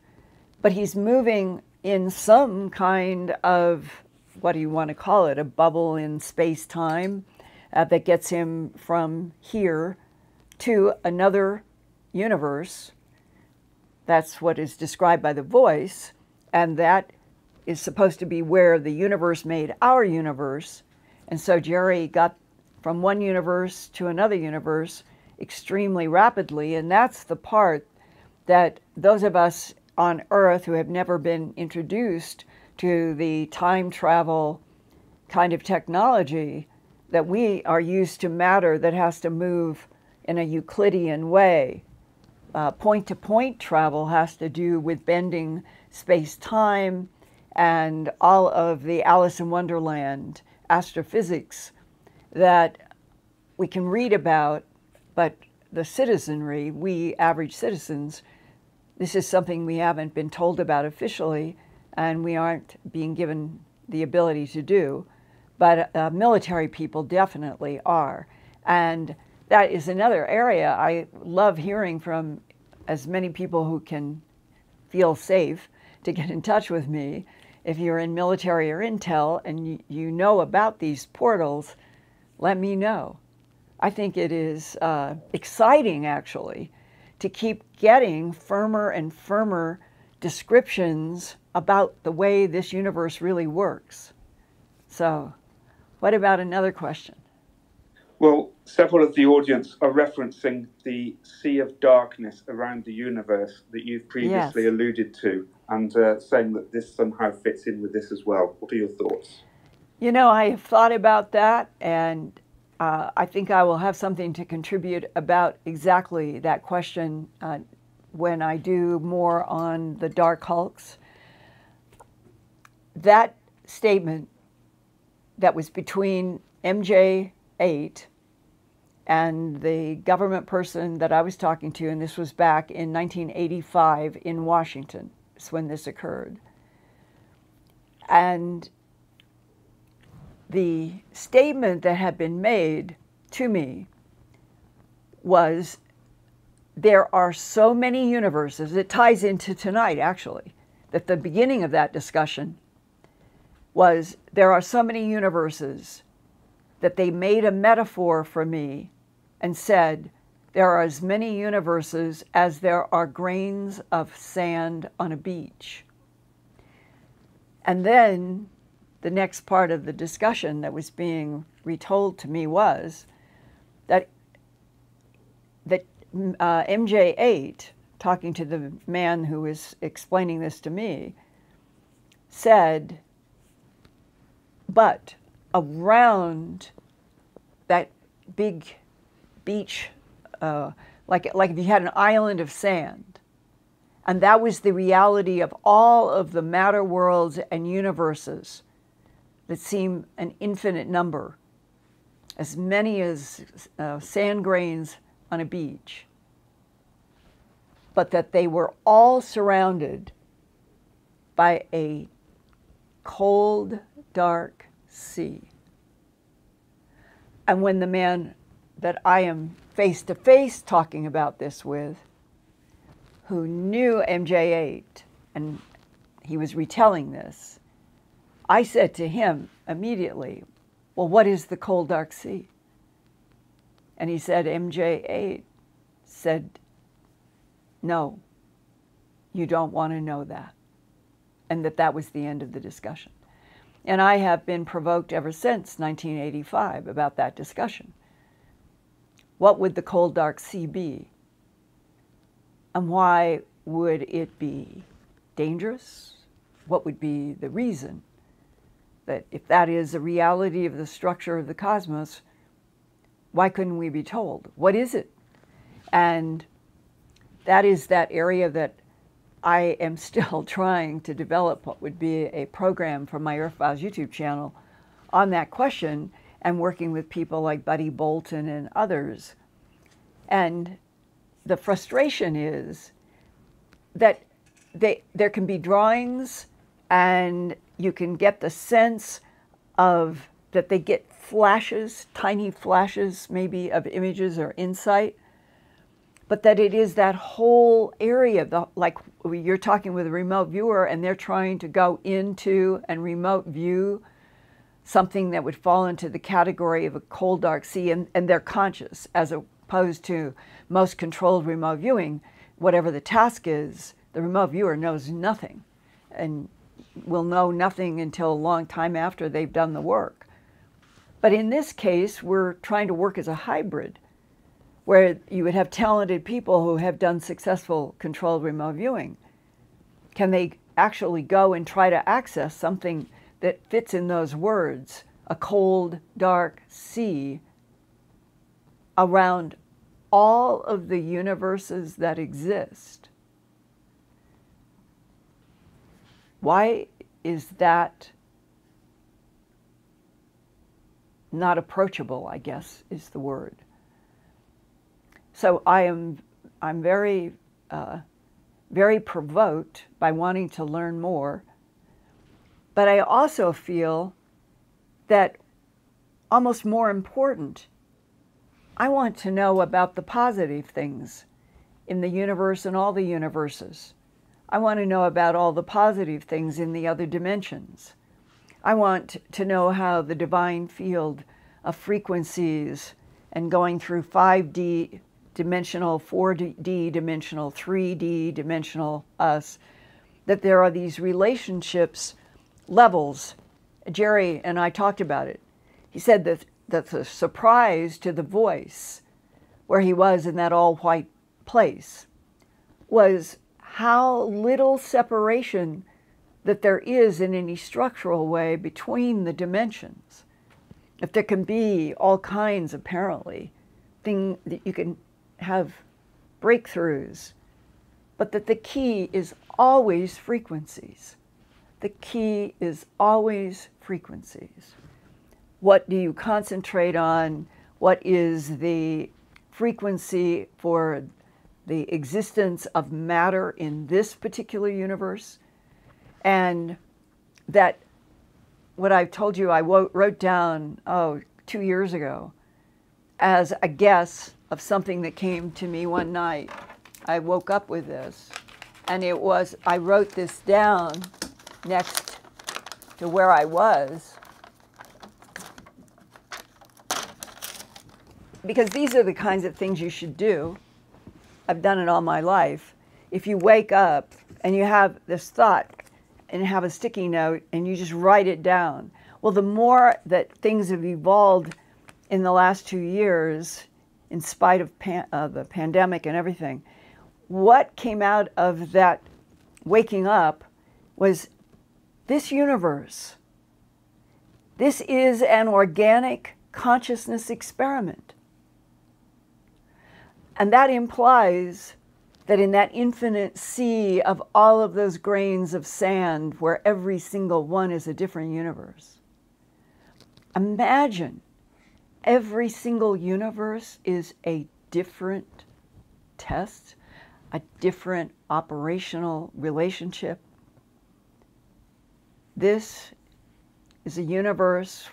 but he's moving in some kind of what do you want to call it a bubble in space time uh, that gets him from here to another universe That's what is described by the voice, and that is supposed to be where the universe made our universe. And so Jerry got from one universe to another universe extremely rapidly, and that's the part that those of us on Earth who have never been introduced to the time travel kind of technology that we are used to matter that has to move in a Euclidean way. Point to point travel has to do with bending space time and all of the Alice in Wonderland astrophysics that we can read about, but the citizenry, we average citizens, this is something we haven't been told about officially and we aren't being given the ability to do. But uh, military people definitely are. And that is another area I love hearing from as many people who can feel safe to get in touch with me. If you're in military or intel and you, know about these portals, let me know. I think it is uh, exciting, actually, to keep getting firmer and firmer descriptions about the way this universe really works. So, what about another question? Well, several of the audience are referencing the sea of darkness around the universe that you've previously yes. alluded to and uh, saying that this somehow fits in with this as well. What are your thoughts? You know, I have thought about that and uh, I think I will have something to contribute about exactly that question uh, when I do more on the dark hulks. That statement that was between MJ 8 and the government person that I was talking to, and this was back in 1985 in Washington, when this occurred. And the statement that had been made to me was there are so many universes, it ties into tonight actually, that the beginning of that discussion was there are so many universes that they made a metaphor for me and said, there are as many universes as there are grains of sand on a beach. And then the next part of the discussion that was being retold to me was that that uh, MJ8, talking to the man who was explaining this to me, said, but around that big beach, uh, like like if you had an island of sand, and that was the reality of all of the matter worlds and universes that seem an infinite number, as many as uh, sand grains on a beach, but that they were all surrounded by a cold, dark sea. And when the man that I am face to face talking about this with, who knew MJ8, and he was retelling this, I said to him immediately, Well, what is the cold, dark sea? And he said, MJ8 said, No, you don't want to know that. And that that was the end of the discussion. And I have been provoked ever since 1985 about that discussion. What would the cold, dark sea be? And why would it be dangerous? What would be the reason? that if that is a reality of the structure of the cosmos, why couldn't we be told? What is it? And that is that area that I am *laughs* still trying to develop what would be a program for my Earthfiles YouTube channel on that question and working with people like Buddy Bolton and others. And the frustration is that they, there can be drawings and you can get the sense of that they get flashes, tiny flashes maybe of images or insight, but that it is that whole area, the, like you're talking with a remote viewer and they're trying to go into and remote view something that would fall into the category of a cold, dark sea, and, and they're conscious as opposed to most controlled remote viewing, whatever the task is, the remote viewer knows nothing and will know nothing until a long time after they've done the work. But in this case, we're trying to work as a hybrid where you would have talented people who have done successful controlled remote viewing. Can they actually go and try to access something that fits in those words, a cold, dark sea around all of the universes that exist? Why is that not approachable, I guess is the word. So I am I'm very uh, very provoked by wanting to learn more, but I also feel that almost more important, I want to know about the positive things in the universe and all the universes. I want to know about all the positive things in the other dimensions. I want to know how the divine field of frequencies and going through 5D dimensional, 4D dimensional, 3D dimensional us, that there are these relationships, levels. Jerry and I talked about it. He said that, that the surprise to the voice, where he was in that all white place, was how little separation that there is in any structural way between the dimensions. If there can be all kinds, apparently, thing that you can have breakthroughs, but that the key is always frequencies. The key is always frequencies. What do you concentrate on? What is the frequency for the existence of matter in this particular universe? And that what I've told you, I wrote down, oh, two years ago as a guess of something that came to me one night. I woke up with this, and it was, I wrote this down next to where I was. Because these are the kinds of things you should do. I've done it all my life. If you wake up and you have this thought and have a sticky note and you just write it down. Well, the more that things have evolved in the last two years, in spite of pan, uh, the pandemic and everything, what came out of that waking up was this universe. This is an organic consciousness experiment. And that implies that in that infinite sea of all of those grains of sand, where every single one is a different universe, imagine every single universe is a different test, a different operational relationship. This is a universe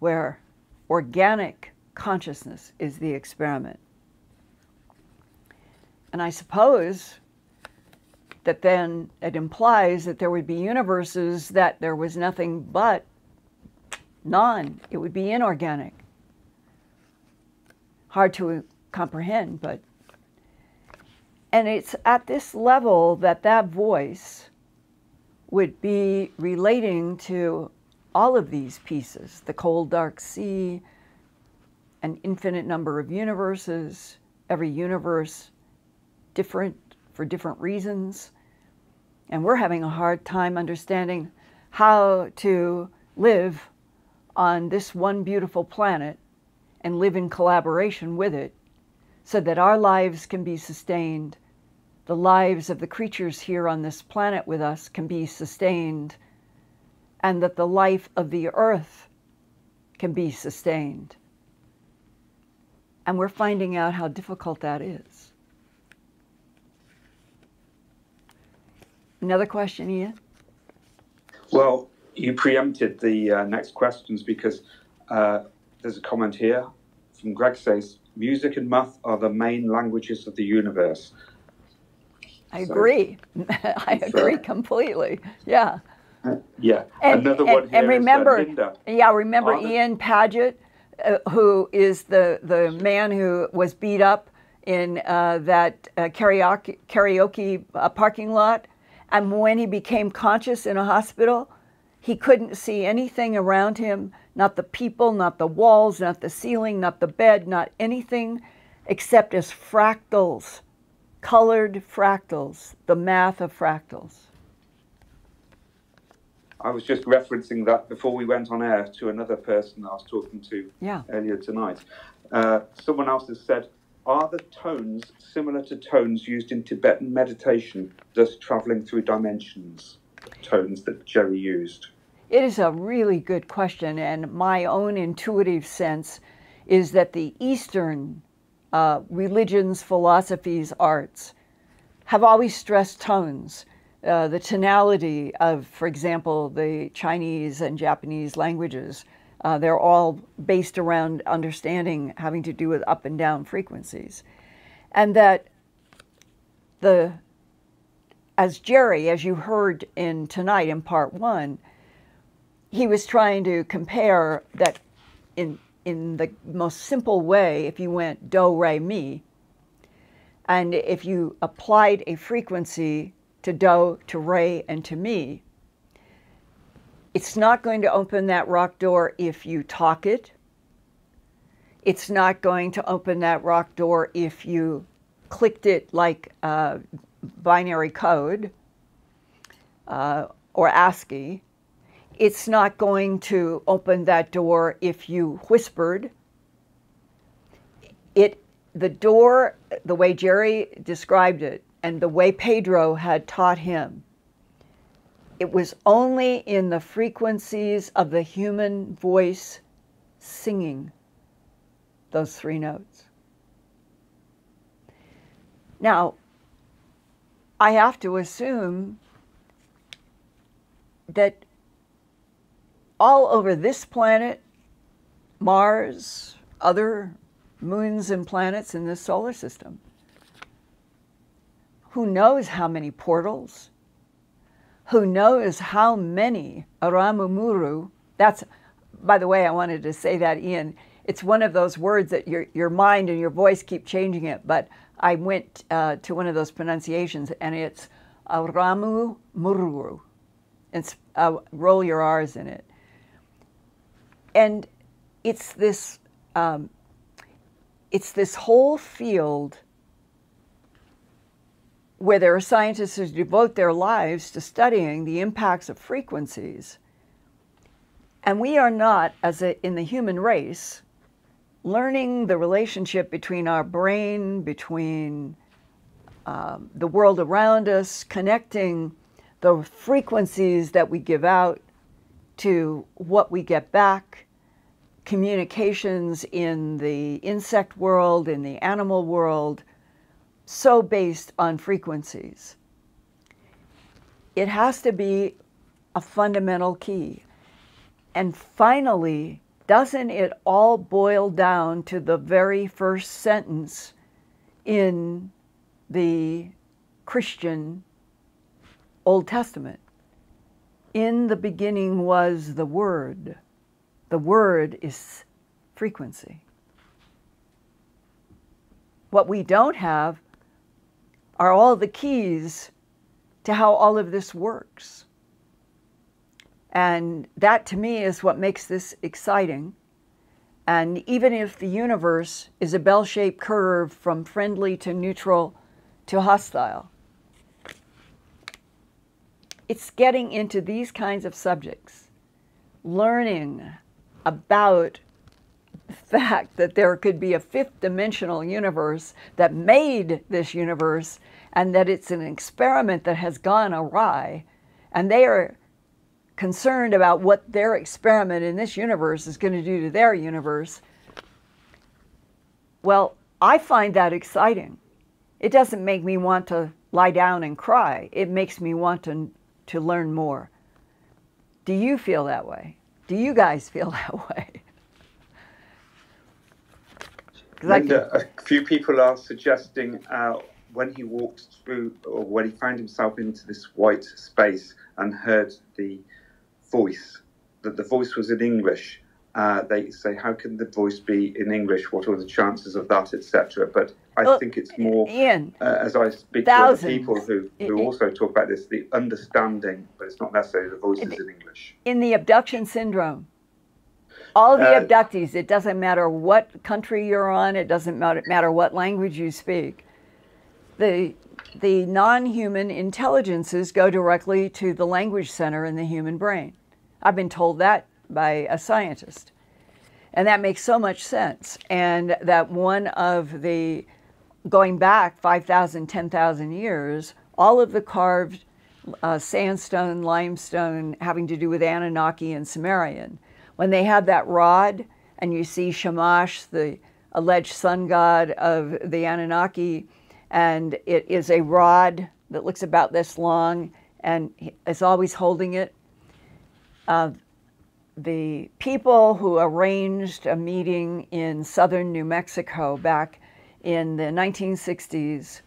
where organic consciousness is the experiment. And I suppose that then it implies that there would be universes that there was nothing but non, it would be inorganic. Hard to comprehend, but. And it's at this level that that voice would be relating to all of these pieces the cold, dark sea, an infinite number of universes, every universe different for different reasons. And we're having a hard time understanding how to live on this one beautiful planet and live in collaboration with it so that our lives can be sustained, the lives of the creatures here on this planet with us can be sustained, and that the life of the earth can be sustained. And we're finding out how difficult that is. Another question, Ian? Well, you preempted the uh, next questions because uh, there's a comment here from Greg says, music and math are the main languages of the universe. I so, agree. *laughs* I agree completely. Yeah. Yeah. And, Another and, one here and remember, is, uh, yeah, remember Ian Paget, uh, who is the, the man who was beat up in uh, that uh, karaoke, karaoke uh, parking lot. And when he became conscious in a hospital, he couldn't see anything around him not the people, not the walls, not the ceiling, not the bed, not anything except as fractals, colored fractals, the math of fractals. I was just referencing that before we went on air to another person I was talking to yeah. earlier tonight. Uh, someone else has said, Are the tones similar to tones used in Tibetan meditation, thus traveling through dimensions? Tones that Jerry used. It is a really good question, and my own intuitive sense is that the Eastern uh, religions, philosophies, arts have always stressed tones uh, the tonality of, for example, the Chinese and Japanese languages. Uh, they're all based around understanding having to do with up and down frequencies. And that the, as Jerry, as you heard in tonight in part one, he was trying to compare that in, in the most simple way, if you went do, re, mi, and if you applied a frequency to Do, to re, and to me. It's not going to open that rock door if you talk it. It's not going to open that rock door if you clicked it like binary code uh, or ASCII. It's not going to open that door if you whispered. It, the door, the way Jerry described it, and the way Pedro had taught him. It was only in the frequencies of the human voice singing those three notes. Now, I have to assume that all over this planet, Mars, other moons and planets in the solar system, who knows how many portals, who knows how many Aramumuru, that's, by the way, I wanted to say that, Ian, it's one of those words that your, your mind and your voice keep changing it, but I went uh, to one of those pronunciations and it's Aramu Mururu. It's uh, roll your R's in it. And it's this, um, it's this whole field where there are scientists who devote their lives to studying the impacts of frequencies. And we are not, as a, in the human race, learning the relationship between our brain, between um, the world around us, connecting the frequencies that we give out to what we get back, communications in the insect world, in the animal world, so based on frequencies. It has to be a fundamental key. And finally, doesn't it all boil down to the very first sentence in the Christian Old Testament? In the beginning was the Word. The Word is frequency. What we don't have are all the keys to how all of this works. And that to me is what makes this exciting. And even if the universe is a bell shaped curve from friendly to neutral to hostile, it's getting into these kinds of subjects, learning about the *laughs* fact that there could be a fifth dimensional universe that made this universe and that it's an experiment that has gone awry. And they are concerned about what their experiment in this universe is going to do to their universe. Well i find that exciting. It doesn't make me want to lie down and cry. It makes me want to, to learn more. Do you feel that way do you guys feel *laughs* that way? Linda, a few people are suggesting uh, when he walked through, or when he found himself into this white space and heard the voice, that the voice was in English, uh, they say, how can the voice be in English? What are the chances of that, etc. But I Well, think it's more, Ian, uh, as I speak thousands. to other people who, who I- I- also talk about this, the understanding, but it's not necessarily the voices in English. in the abduction syndrome, all the Uh, abductees, it doesn't matter what country you're on, it doesn't matter, matter what language you speak, the, the non human intelligences go directly to the language center in the human brain. I've been told that by a scientist. And that makes so much sense. And that one of the, going back 5,000, 10,000 years, all of the carved uh, sandstone, limestone having to do with Anunnaki and Sumerian, when they had that rod and you see Shamash, the alleged sun god of the Anunnaki, and it is a rod that looks about this long and is always holding it the people who arranged a meeting in southern New Mexico back in the 1960s,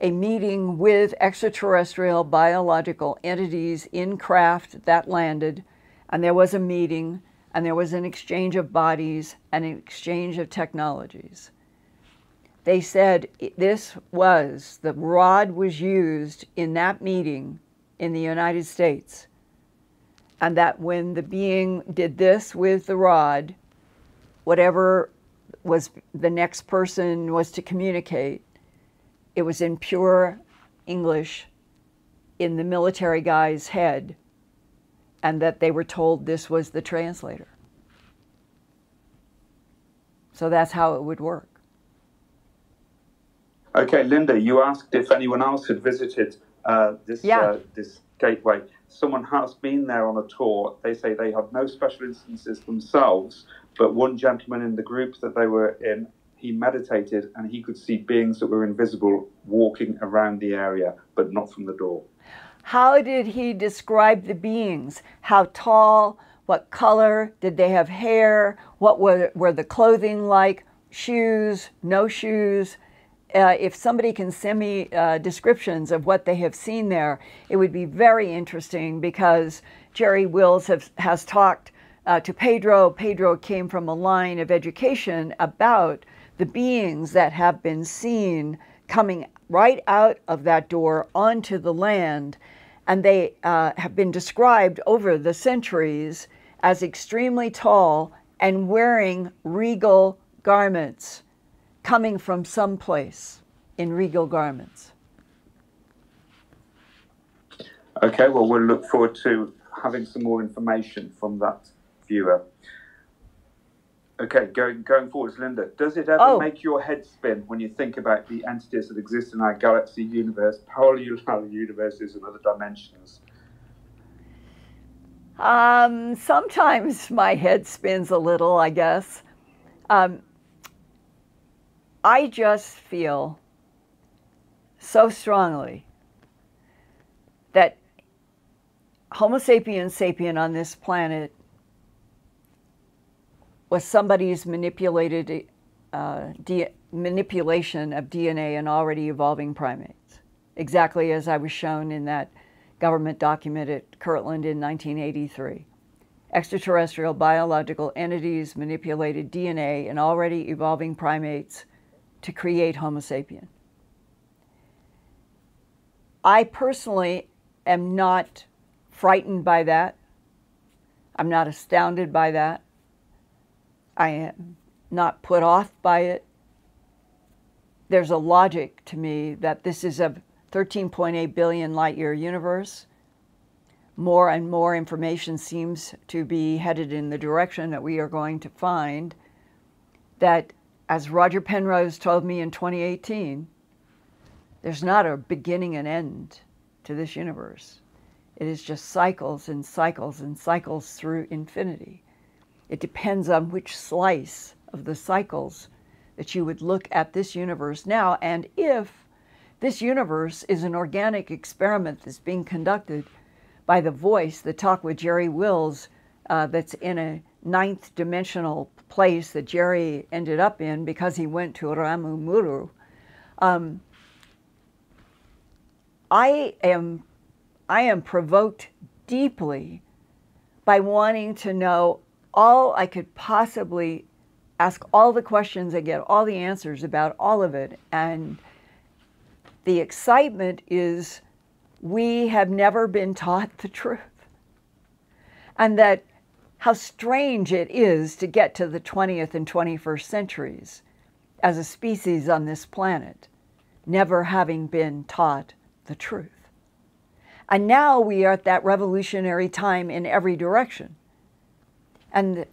a meeting with extraterrestrial biological entities in craft that landed, and there was a meeting, and there was an exchange of bodies and an exchange of technologies. They said this was, the rod was used in that meeting in the United States and that when the being did this with the rod, whatever was the next person was to communicate, it was in pure English in the military guy's head, and that they were told this was the translator. So that's how it would work. Okay, Linda, you asked if anyone else had visited uh, this Yeah. uh, this gateway. Someone has been there on a tour. They say they had no special instances themselves, but one gentleman in the group that they were in, he meditated and he could see beings that were invisible walking around the area, but not from the door. How did he describe the beings? How tall? What color? Did they have hair? What were, were the clothing like? Shoes? No shoes? Uh, if somebody can send me uh, descriptions of what they have seen there, it would be very interesting because Jerry Wills have, has talked uh, to Pedro. Pedro came from a line of education about the beings that have been seen coming right out of that door onto the land. And they uh, have been described over the centuries as extremely tall and wearing regal garments coming from someplace in regal garments. Okay, well, we'll look forward to having some more information from that viewer. Okay, going going forwards, Linda, does it ever Oh. make your head spin when you think about the entities that exist in our galaxy universe, parallel universes, and other dimensions? Um, sometimes my head spins a little, I guess. Um, I just feel so strongly that Homo sapiens sapien on this planet was somebody's manipulated uh, manipulation of DNA in already evolving primates, exactly as I was shown in that government document at Kirtland in 1983. Extraterrestrial biological entities manipulated DNA in already evolving primates to create Homo sapien. I personally am not frightened by that. I'm not astounded by that. I am not put off by it. There's a logic to me that this is a 13.8 billion light year universe. More and more information seems to be headed in the direction that we are going to find that, as Roger Penrose told me in 2018, there's not a beginning and end to this universe. It is just cycles and cycles and cycles through infinity. It depends on which slice of the cycles that you would look at this universe now, and if this universe is an organic experiment that's being conducted by the voice, the talk with Jerry Wills, uh, that's in a ninth dimensional place that Jerry ended up in because he went to Aramu Muru. Um, I am, I am provoked deeply by wanting to know all I could possibly ask all the questions and get all the answers about all of it. And the excitement is we have never been taught the truth. And that how strange it is to get to the 20th and 21st centuries as a species on this planet, never having been taught the truth. And now we are at that revolutionary time in every direction. And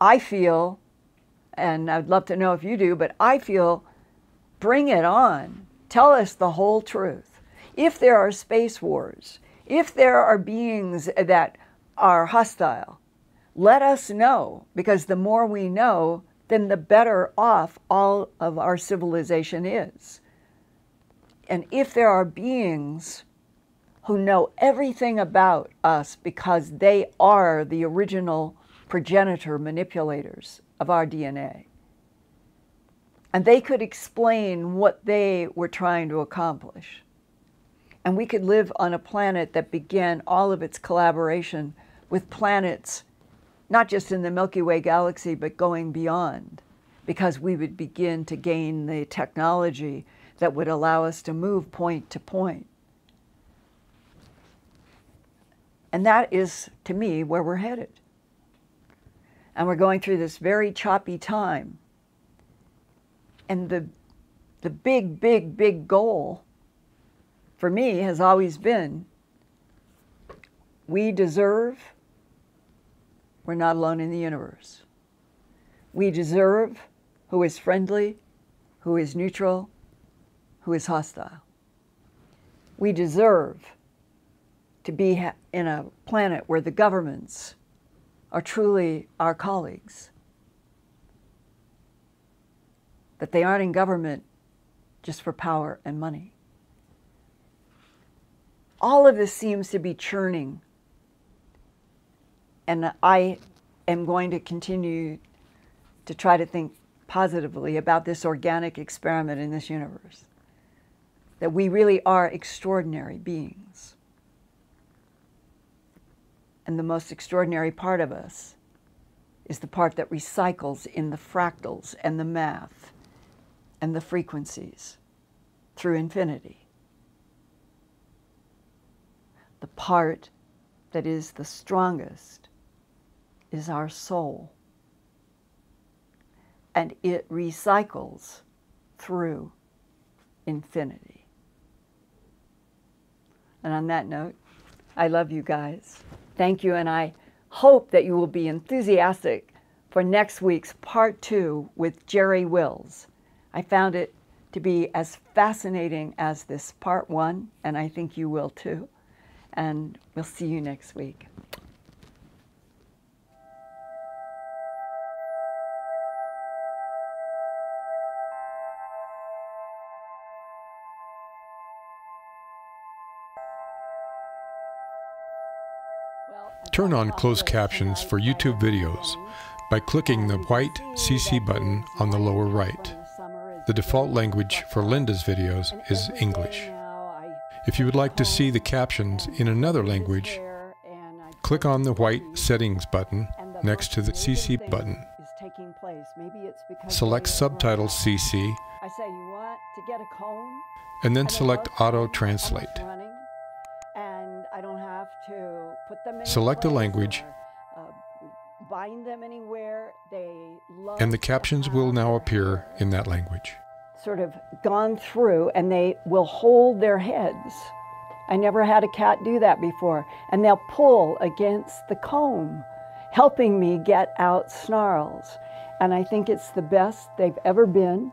I feel, and I'd love to know if you do, but I feel bring it on. Tell us the whole truth. If there are space wars, if there are beings that are hostile, let us know, because the more we know, then the better off all of our civilization is. And if there are beings who know everything about us because they are the original progenitor manipulators of our DNA. And they could explain what they were trying to accomplish. And we could live on a planet that began all of its collaboration with planets, not just in the Milky Way galaxy, but going beyond, because we would begin to gain the technology that would allow us to move point to point. And that is, to me, where we're headed. And we're going through this very choppy time. And the, the big, big, big goal for me has always been we deserve, we're not alone in the universe. We deserve who is friendly, who is neutral, who is hostile. We deserve to be in a planet where the governments are truly our colleagues. That they aren't in government just for power and money. All of this seems to be churning. And I am going to continue to try to think positively about this organic experiment in this universe. That we really are extraordinary beings. And the most extraordinary part of us is the part that recycles in the fractals and the math and the frequencies through infinity. The part that is the strongest is our soul. And it recycles through infinity. And on that note, I love you guys. Thank you, and I hope that you will be enthusiastic for next week's part two with Jerry Wills. I found it to be as fascinating as this part one, and I think you will too. And we'll see you next week. Turn on closed captions for YouTube videos by clicking the white CC button on the lower right. The default language for Linda's videos is English. If you would like to see the captions in another language, click on the white Settings button next to the CC button. Select Subtitles CC and then select Auto Translate. Select a language, uh, bind them anywhere, they load and the captions will now appear in that language. Sort of gone through, and they will hold their heads. I never had a cat do that before. And they'll pull against the comb, helping me get out snarls. And I think it's the best they've ever been.